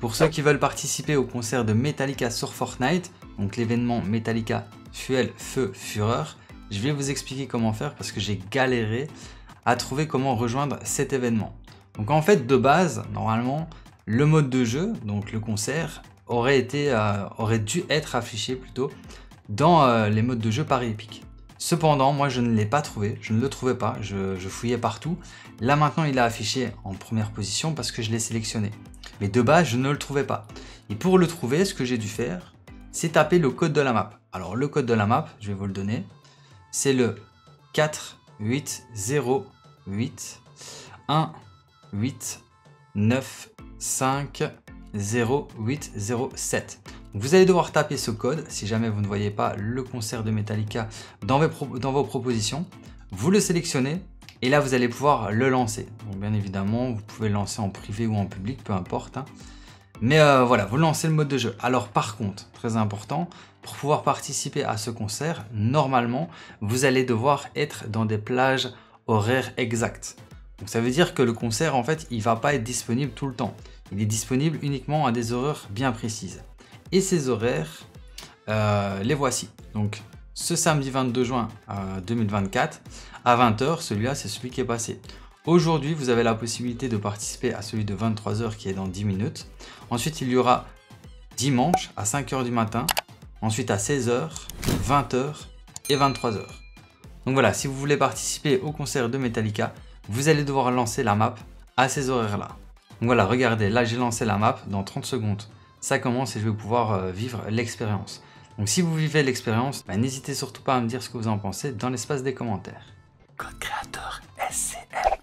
Pour ceux qui veulent participer au concert de Metallica sur Fortnite, donc l'événement Metallica Fuel Feu Fureur, je vais vous expliquer comment faire parce que j'ai galéré à trouver comment rejoindre cet événement. Donc en fait de base, normalement, le mode de jeu, donc le concert, aurait, euh, dû être affiché plutôt dans euh, les modes de jeu par Epic. Cependant, moi je ne l'ai pas trouvé, je ne le trouvais pas, je, je, fouillais partout. Là maintenant il est affiché en première position parce que je l'ai sélectionné. Mais de base je ne le trouvais pas. Et pour le trouver, ce que j'ai dû faire, c'est taper le code de la map. Alors le code de la map, je vais vous le donner, c'est le 4 8 0 8 1 8 9 5 0 8 0 7. Vous allez devoir taper ce code si jamais vous ne voyez pas le concert de Metallica dans vos, dans vos propositions. Vous le sélectionnez et là vous allez pouvoir le lancer. Donc bien évidemment, vous pouvez le lancer en privé ou en public, peu importe. Hein. Mais euh, voilà, vous lancez le mode de jeu. Alors par contre, très important, pour pouvoir participer à ce concert, normalement, vous allez devoir être dans des plages horaires exactes. Donc ça veut dire que le concert, en fait, il va pas être disponible tout le temps. Il est disponible uniquement à des horaires bien précises. Et ces horaires, euh, les voici. Donc ce samedi 22 juin 2024, à 20h, celui-là, c'est celui qui est passé. Aujourd'hui, vous avez la possibilité de participer à celui de 23h qui est dans 10 minutes. Ensuite, il y aura dimanche à 5h du matin, ensuite à 16h, 20h et 23h. Donc voilà, si vous voulez participer au concert de Metallica, vous allez devoir lancer la map à ces horaires-là. Donc voilà, regardez, là j'ai lancé la map, dans 30 secondes, ça commence et je vais pouvoir euh, vivre l'expérience. Donc si vous vivez l'expérience, bah, n'hésitez surtout pas à me dire ce que vous en pensez dans l'espace des commentaires. Code SCL.